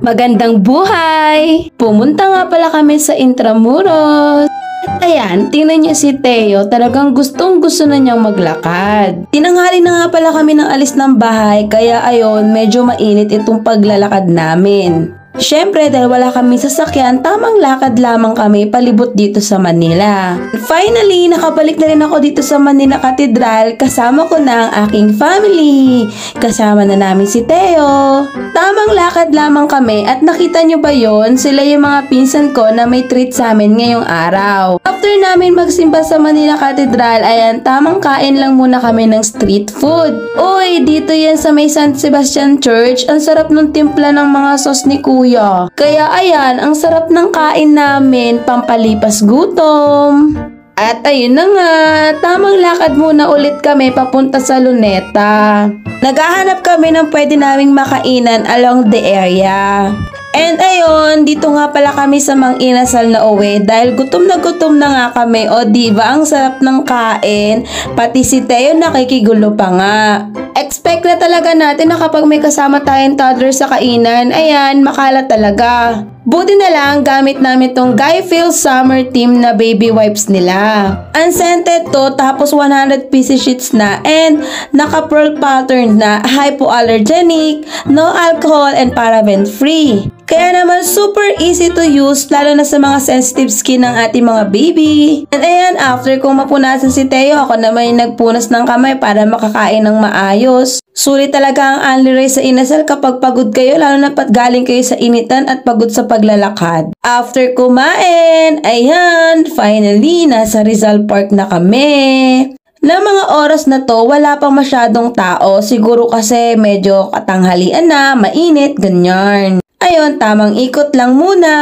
Magandang buhay! Pumunta nga pala kami sa Intramuros. At ayan, tingnan niyo si Teo, talagang gustong gusto na niyang maglakad. Tinanghali na nga pala kami ng alis ng bahay, kaya ayon, medyo mainit itong paglalakad namin. Siyempre, dahil wala kami sasakyan, tamang lakad lamang kami palibot dito sa Manila. Finally, nakabalik na rin ako dito sa Manila Cathedral kasama ko na ang aking family. Kasama na namin si Teo. Tamang lakad lamang kami at nakita nyo ba yon? Sila yung mga pinsan ko na may treat sa amin ngayong araw. After namin magsimba sa Manila Cathedral, ayan, tamang kain lang muna kami ng street food. Uy, dito yan sa may San Sebastian Church. Ang sarap ng timpla ng mga sauce ni Kuya. Kaya ayan, ang sarap ng kain namin, pampalipas gutom. At ayun na nga, tamang lakad muna ulit kami papunta sa Luneta. Naghahanap kami ng pwede naming makainan along the area. And ayun, dito nga pala kami sa Mang Inasal na uwi dahil gutom na gutom na nga kami. O diba, ang sarap ng kain. Pati si Teo nakikigulo pa nga. Expect na talaga natin na kapag may kasama tayong toddler sa kainan, ayan, makala talaga. Buti na lang gamit namin tong Guy Feel Summer Team na baby wipes nila. Unscented to tapos 100 pieces sheets na and naka-pearl pattern na hypoallergenic, no alcohol and paraben free. Kaya naman super easy to use lalo na sa mga sensitive skin ng ating mga baby. And ayan, after kong mapunasan si Teo, ako naman yung nagpunas ng kamay para makakain ng maayos. Sulit talaga ang Ray sa inasal kapag pagod kayo lalo na pat galing kayo sa initan at pagod sa paglalakad. After kumain, ayan, finally, nasa Rizal Park na kami. Na mga oras na to, wala pang masyadong tao. Siguro kasi medyo katanghalian na, mainit, ganyan. Ayun, tamang ikot lang muna.